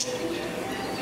Street.